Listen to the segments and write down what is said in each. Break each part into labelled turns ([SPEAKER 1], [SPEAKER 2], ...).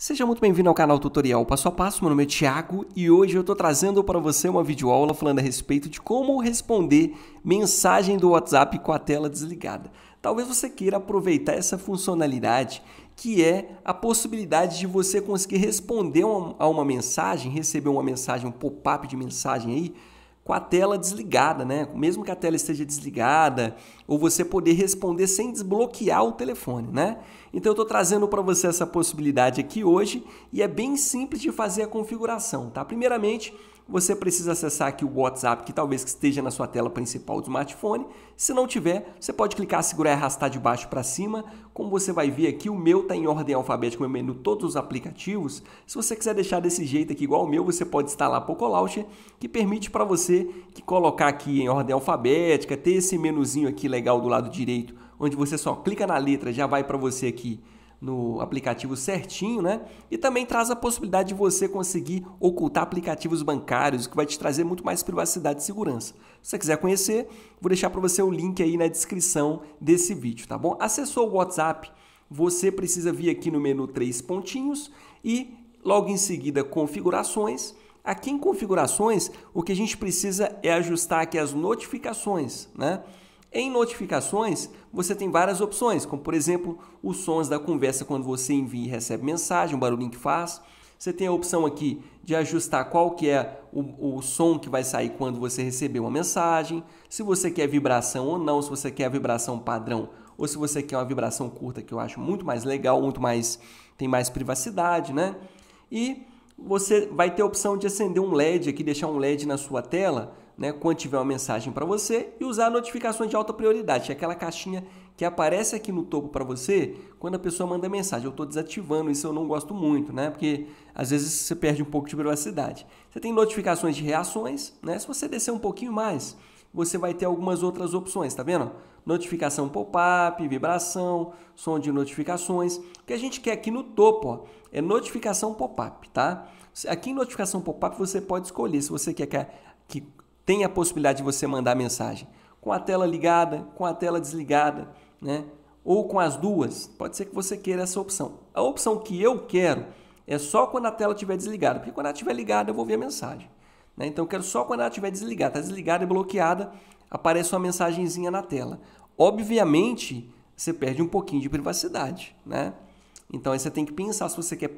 [SPEAKER 1] Seja muito bem-vindo ao canal Tutorial Passo a Passo, meu nome é Thiago e hoje eu estou trazendo para você uma videoaula falando a respeito de como responder mensagem do WhatsApp com a tela desligada. Talvez você queira aproveitar essa funcionalidade que é a possibilidade de você conseguir responder a uma mensagem, receber uma mensagem, um pop-up de mensagem aí, com a tela desligada, né? Mesmo que a tela esteja desligada, ou você poder responder sem desbloquear o telefone, né? Então eu estou trazendo para você essa possibilidade aqui hoje e é bem simples de fazer a configuração, tá? Primeiramente, você precisa acessar aqui o WhatsApp, que talvez esteja na sua tela principal do smartphone. Se não tiver, você pode clicar, segurar e arrastar de baixo para cima. Como você vai ver aqui, o meu está em ordem alfabética, meu menu, todos os aplicativos. Se você quiser deixar desse jeito aqui, igual o meu, você pode instalar Poco Launcher, que permite para você que colocar aqui em ordem alfabética, ter esse menuzinho aqui legal do lado direito, onde você só clica na letra, já vai para você aqui no aplicativo certinho, né? E também traz a possibilidade de você conseguir ocultar aplicativos bancários, que vai te trazer muito mais privacidade e segurança. Se você quiser conhecer, vou deixar para você o link aí na descrição desse vídeo, tá bom? Acessou o WhatsApp, você precisa vir aqui no menu três pontinhos e logo em seguida configurações. Aqui em configurações, o que a gente precisa é ajustar aqui as notificações, né? Em notificações, você tem várias opções, como por exemplo, os sons da conversa quando você envia e recebe mensagem, o barulhinho que faz. Você tem a opção aqui de ajustar qual que é o, o som que vai sair quando você receber uma mensagem, se você quer vibração ou não, se você quer a vibração padrão ou se você quer uma vibração curta, que eu acho muito mais legal, muito mais tem mais privacidade, né? E você vai ter a opção de acender um LED aqui, deixar um LED na sua tela né, quando tiver uma mensagem para você e usar notificações de alta prioridade, é aquela caixinha que aparece aqui no topo para você quando a pessoa manda mensagem. Eu estou desativando isso, eu não gosto muito, né? Porque às vezes você perde um pouco de privacidade. Você tem notificações de reações, né? Se você descer um pouquinho mais, você vai ter algumas outras opções, tá vendo? Notificação pop-up, vibração, som de notificações. O que a gente quer aqui no topo ó, é notificação pop-up, tá? Aqui em notificação pop-up você pode escolher se você quer que tem a possibilidade de você mandar mensagem com a tela ligada, com a tela desligada, né? ou com as duas. Pode ser que você queira essa opção. A opção que eu quero é só quando a tela estiver desligada, porque quando ela estiver ligada eu vou ver a mensagem. Né? Então eu quero só quando ela estiver desligada. Está desligada e bloqueada, aparece uma mensagenzinha na tela. Obviamente, você perde um pouquinho de privacidade. Né? Então aí você tem que pensar se você quer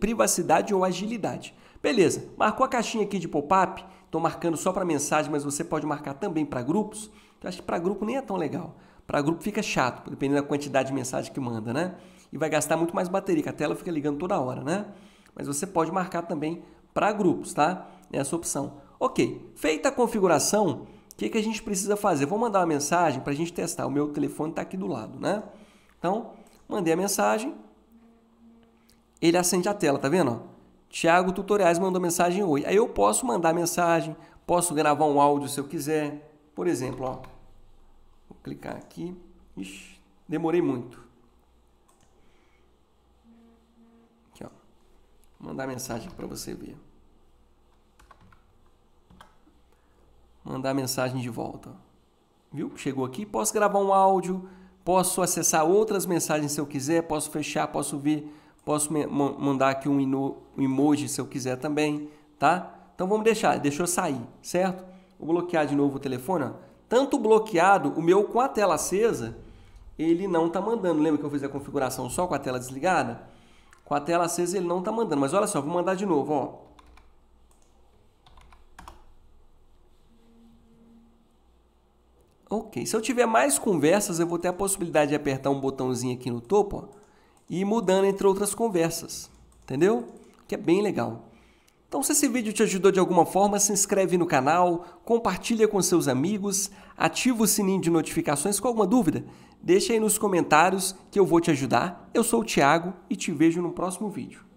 [SPEAKER 1] privacidade ou agilidade. Beleza, marcou a caixinha aqui de pop-up, estou marcando só para mensagem, mas você pode marcar também para grupos. Eu acho que para grupo nem é tão legal. Para grupo fica chato, dependendo da quantidade de mensagem que manda, né? E vai gastar muito mais bateria, que a tela fica ligando toda hora, né? Mas você pode marcar também para grupos, tá? Essa opção. Ok, feita a configuração, o que, que a gente precisa fazer? Vou mandar uma mensagem para a gente testar. O meu telefone está aqui do lado, né? Então, mandei a mensagem, ele acende a tela, tá vendo? Tiago Tutoriais mandou mensagem oi. Aí eu posso mandar mensagem, posso gravar um áudio se eu quiser. Por exemplo, ó, vou clicar aqui. Ixi, demorei muito. Aqui, ó. Vou mandar mensagem para você ver. Mandar mensagem de volta. Viu? Chegou aqui, posso gravar um áudio, posso acessar outras mensagens se eu quiser, posso fechar, posso ver Posso mandar aqui um, um emoji se eu quiser também, tá? Então vamos deixar, deixou sair, certo? Vou bloquear de novo o telefone, ó. Tanto bloqueado, o meu com a tela acesa, ele não está mandando. Lembra que eu fiz a configuração só com a tela desligada? Com a tela acesa ele não está mandando. Mas olha só, vou mandar de novo, ó. Ok, se eu tiver mais conversas, eu vou ter a possibilidade de apertar um botãozinho aqui no topo, ó e mudando entre outras conversas, entendeu? Que é bem legal. Então, se esse vídeo te ajudou de alguma forma, se inscreve no canal, compartilha com seus amigos, ativa o sininho de notificações. Com alguma dúvida, deixa aí nos comentários que eu vou te ajudar. Eu sou o Thiago e te vejo no próximo vídeo.